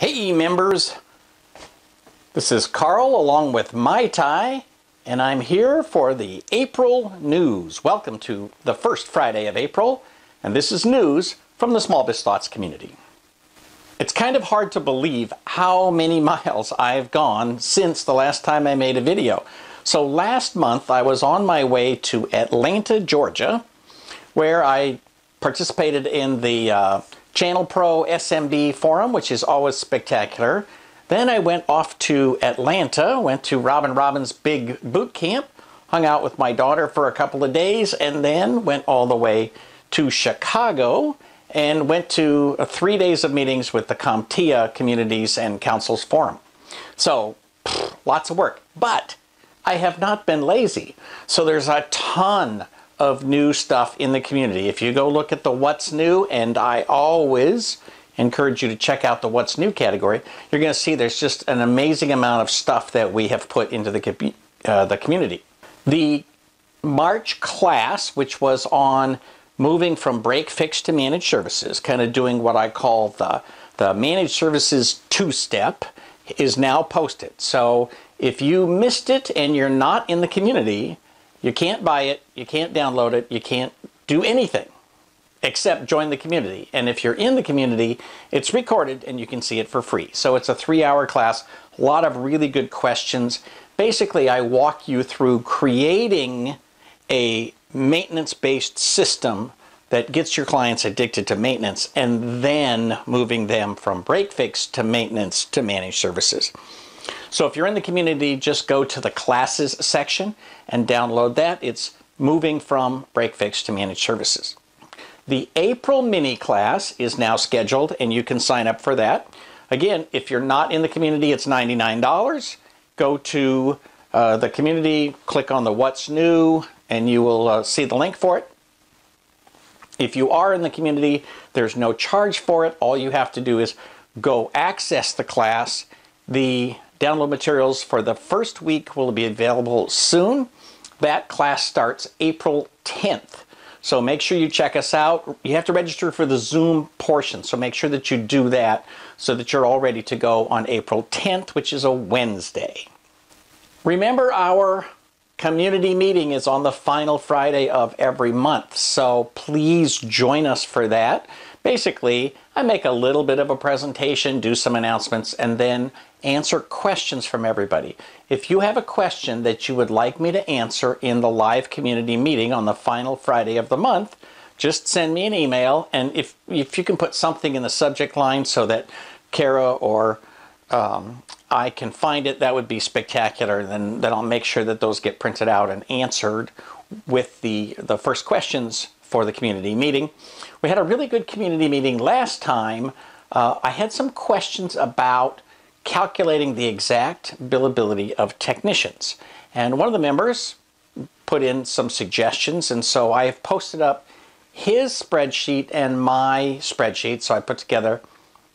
Hey members, this is Karl along with Mai Tai, and I'm here for the April news. Welcome to the first Friday of April, and this is news from the Small Biz Thoughts community. It's kind of hard to believe how many miles I've gone since the last time I made a video. So last month I was on my way to Atlanta, Georgia, where I participated in the uh, Channel Pro SMB forum, which is always spectacular. Then I went off to Atlanta, went to Robin Robins' big boot camp, hung out with my daughter for a couple of days, and then went all the way to Chicago and went to three days of meetings with the CompTIA Communities and Councils Forum. So, pff, lots of work. But I have not been lazy. So there's a ton of new stuff in the community. If you go look at the What's New, and I always encourage you to check out the What's New category, you're going to see there's just an amazing amount of stuff that we have put into the, uh, the community. The March class, which was on moving from break fix to managed services, kind of doing what I call the, the managed services two step, is now posted. So if you missed it and you're not in the community, you can't buy it, you can't download it, you can't do anything except join the community. And if you're in the community, it's recorded and you can see it for free. So it's a three hour class, a lot of really good questions. Basically, I walk you through creating a maintenance based system that gets your clients addicted to maintenance and then moving them from break fix to maintenance to managed services. So if you're in the community, just go to the classes section and download that. It's moving from break fix to managed services. The April mini class is now scheduled and you can sign up for that. Again, if you're not in the community, it's $99. Go to uh, the community, click on the what's new, and you will uh, see the link for it. If you are in the community, there's no charge for it. All you have to do is go access the class. The Download materials for the first week will be available soon. That class starts April 10th. So make sure you check us out. You have to register for the Zoom portion, so make sure that you do that so that you're all ready to go on April 10th, which is a Wednesday. Remember, our community meeting is on the final Friday of every month, so please join us for that. Basically, I make a little bit of a presentation, do some announcements, and then answer questions from everybody. If you have a question that you would like me to answer in the live community meeting on the final Friday of the month, just send me an email. And if, if you can put something in the subject line so that Kara or um, I can find it, that would be spectacular. Then, then I'll make sure that those get printed out and answered with the, the first questions for the community meeting. We had a really good community meeting last time. Uh, I had some questions about calculating the exact billability of technicians. And one of the members put in some suggestions, and so I have posted up his spreadsheet and my spreadsheet. So I put together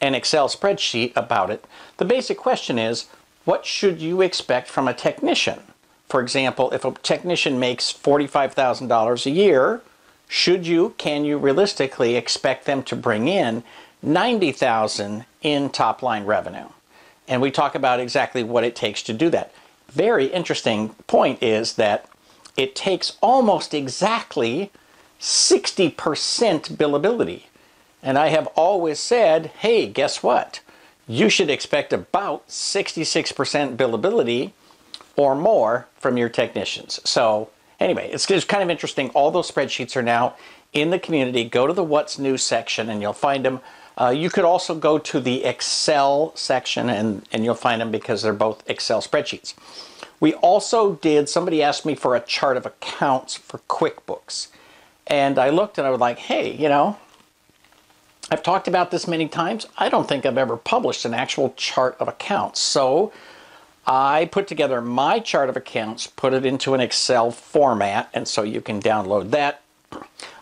an Excel spreadsheet about it. The basic question is what should you expect from a technician? For example, if a technician makes $45,000 a year, should you, can you realistically expect them to bring in 90,000 in top line revenue? And we talk about exactly what it takes to do that. Very interesting point is that it takes almost exactly 60% billability. And I have always said, hey, guess what? You should expect about 66% billability or more from your technicians. So anyway, it's, it's kind of interesting. All those spreadsheets are now in the community. Go to the What's New section and you'll find them uh, you could also go to the Excel section and, and you'll find them because they're both Excel spreadsheets. We also did, somebody asked me for a chart of accounts for QuickBooks. And I looked and I was like, hey, you know, I've talked about this many times. I don't think I've ever published an actual chart of accounts. So I put together my chart of accounts, put it into an Excel format, and so you can download that.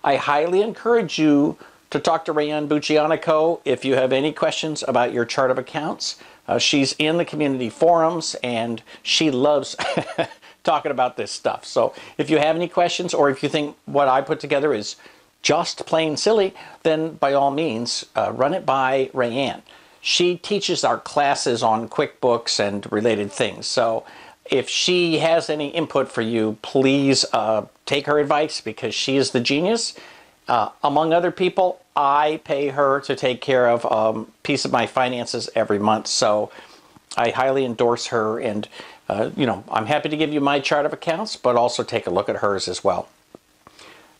I highly encourage you to talk to Rayanne Buccianico if you have any questions about your chart of accounts. Uh, she's in the community forums and she loves talking about this stuff. So if you have any questions or if you think what I put together is just plain silly, then by all means, uh, run it by Rayanne. She teaches our classes on QuickBooks and related things. So if she has any input for you, please uh, take her advice because she is the genius. Uh, among other people, I pay her to take care of a um, piece of my finances every month. So I highly endorse her and uh, you know, I'm happy to give you my chart of accounts, but also take a look at hers as well.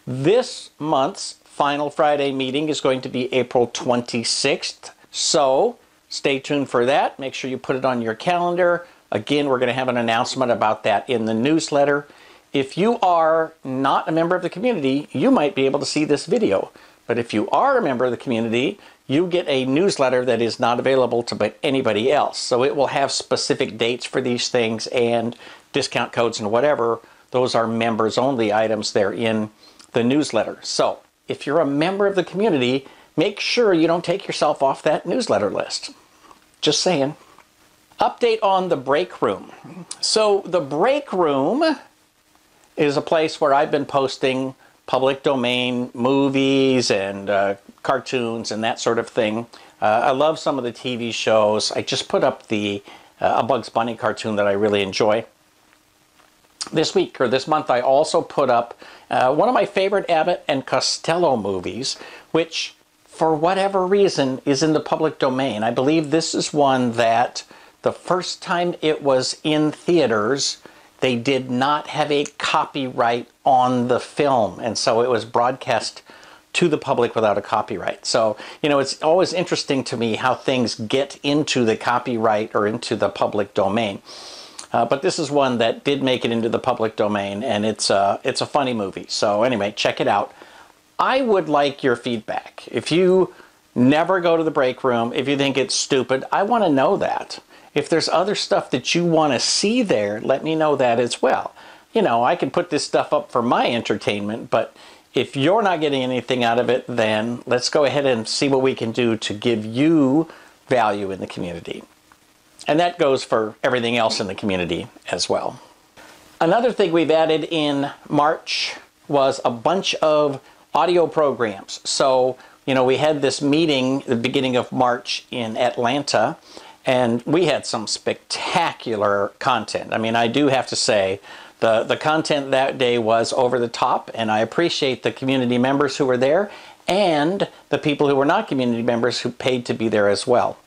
This month's final Friday meeting is going to be April 26th. So stay tuned for that. Make sure you put it on your calendar. Again, we're going to have an announcement about that in the newsletter. If you are not a member of the community, you might be able to see this video. But if you are a member of the community, you get a newsletter that is not available to anybody else. So it will have specific dates for these things and discount codes and whatever. Those are members only items there in the newsletter. So if you're a member of the community, make sure you don't take yourself off that newsletter list. Just saying. Update on the break room. So the break room is a place where I've been posting public domain movies and uh, cartoons and that sort of thing. Uh, I love some of the TV shows. I just put up the uh, a Bugs Bunny cartoon that I really enjoy. This week or this month, I also put up uh, one of my favorite Abbott and Costello movies, which, for whatever reason, is in the public domain. I believe this is one that the first time it was in theaters, they did not have a copyright on the film, and so it was broadcast to the public without a copyright. So, you know, it's always interesting to me how things get into the copyright or into the public domain. Uh, but this is one that did make it into the public domain, and it's uh, it's a funny movie. So anyway, check it out. I would like your feedback. If you never go to the break room, if you think it's stupid, I want to know that. If there's other stuff that you want to see there, let me know that as well. You know, I can put this stuff up for my entertainment, but if you're not getting anything out of it, then let's go ahead and see what we can do to give you value in the community. And that goes for everything else in the community as well. Another thing we've added in March was a bunch of audio programs. So, you know, we had this meeting the beginning of March in Atlanta, and we had some spectacular content. I mean, I do have to say, the, the content that day was over the top, and I appreciate the community members who were there and the people who were not community members who paid to be there as well.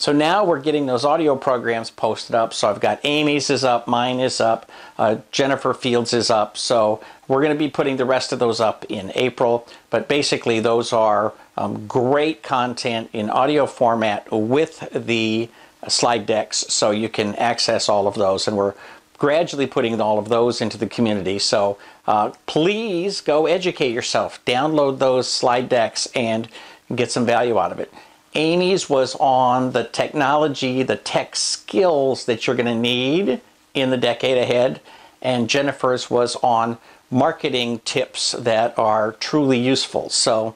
So now we're getting those audio programs posted up. So I've got Amy's is up, mine is up, uh, Jennifer Fields is up. So we're going to be putting the rest of those up in April. But basically, those are um, great content in audio format with the slide decks, so you can access all of those. And we're gradually putting all of those into the community. So uh, please go educate yourself, download those slide decks, and get some value out of it. Amy's was on the technology, the tech skills that you're going to need in the decade ahead, and Jennifer's was on marketing tips that are truly useful. So,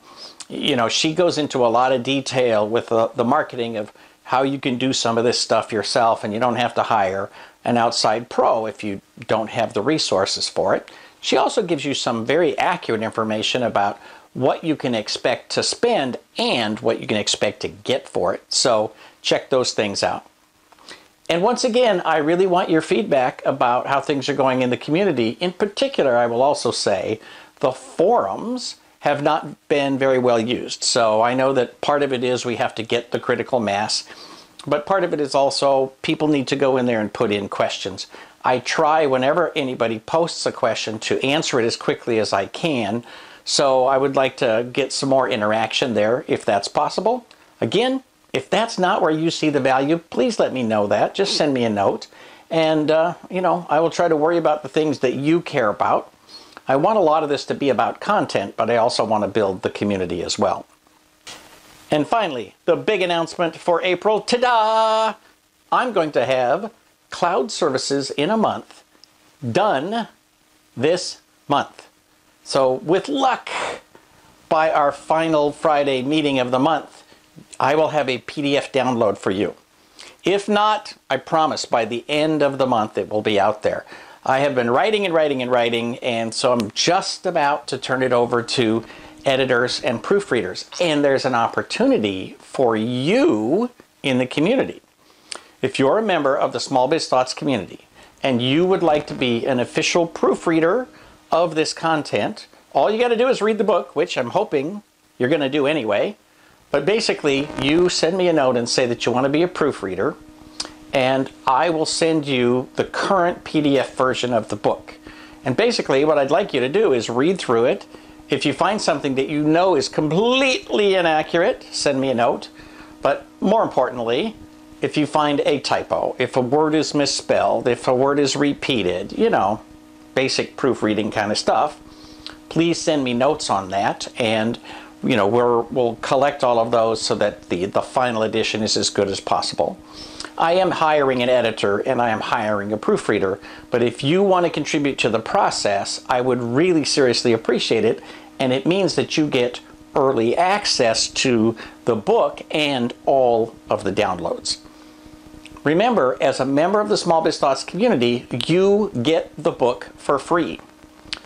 you know, she goes into a lot of detail with the, the marketing of how you can do some of this stuff yourself and you don't have to hire an outside pro if you don't have the resources for it. She also gives you some very accurate information about what you can expect to spend and what you can expect to get for it. So check those things out. And once again, I really want your feedback about how things are going in the community. In particular, I will also say the forums have not been very well used. So I know that part of it is we have to get the critical mass but part of it is also people need to go in there and put in questions. I try whenever anybody posts a question to answer it as quickly as I can. So I would like to get some more interaction there if that's possible. Again, if that's not where you see the value, please let me know that. Just send me a note. And, uh, you know, I will try to worry about the things that you care about. I want a lot of this to be about content, but I also want to build the community as well. And finally, the big announcement for April. Ta-da! I'm going to have cloud services in a month done this month. So with luck, by our final Friday meeting of the month, I will have a PDF download for you. If not, I promise by the end of the month it will be out there. I have been writing and writing and writing, and so I'm just about to turn it over to editors and proofreaders. And there's an opportunity for you in the community. If you're a member of the Small Biz Thoughts community and you would like to be an official proofreader of this content, all you got to do is read the book, which I'm hoping you're going to do anyway. But basically, you send me a note and say that you want to be a proofreader, and I will send you the current PDF version of the book. And basically, what I'd like you to do is read through it. If you find something that you know is completely inaccurate, send me a note. But more importantly, if you find a typo, if a word is misspelled, if a word is repeated, you know, basic proofreading kind of stuff, please send me notes on that and you know we're, we'll collect all of those so that the, the final edition is as good as possible. I am hiring an editor and I am hiring a proofreader, but if you want to contribute to the process, I would really seriously appreciate it, and it means that you get early access to the book and all of the downloads. Remember, as a member of the Small Biz Thoughts community, you get the book for free.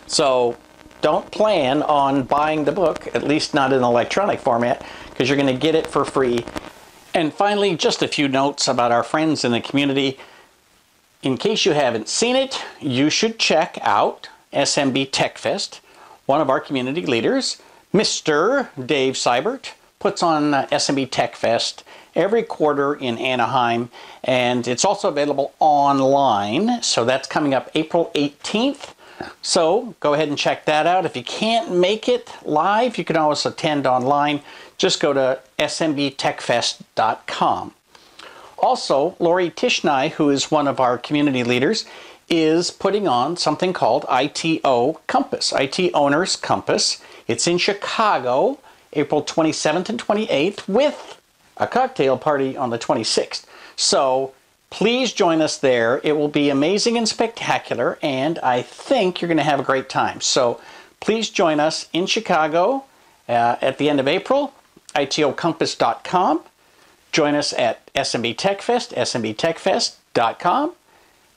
So don't plan on buying the book, at least not in electronic format, because you're going to get it for free and finally, just a few notes about our friends in the community. In case you haven't seen it, you should check out SMB Tech Fest. One of our community leaders, Mr. Dave Seibert, puts on SMB Tech Fest every quarter in Anaheim, and it's also available online. So that's coming up April 18th. So go ahead and check that out. If you can't make it live, you can always attend online. Just go to smbtechfest.com. Also, Lori Tisinai, who is one of our community leaders, is putting on something called ITO Compass, IT Owners Compass. It's in Chicago, April 27th and 28th, with a cocktail party on the 26th. So please join us there. It will be amazing and spectacular, and I think you're going to have a great time. So please join us in Chicago uh, at the end of April, itocompass.com. Join us at SMB TechFest, smbtechfest.com,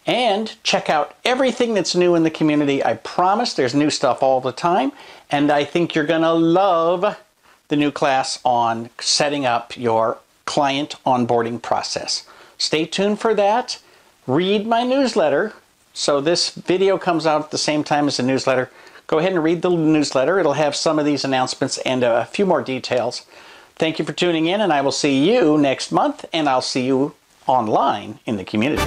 and check out everything that's new in the community. I promise there's new stuff all the time, and I think you're going to love the new class on setting up your client onboarding process. Stay tuned for that. Read my newsletter. So this video comes out at the same time as the newsletter. Go ahead and read the newsletter. It'll have some of these announcements and a few more details. Thank you for tuning in, and I will see you next month, and I'll see you online in the community.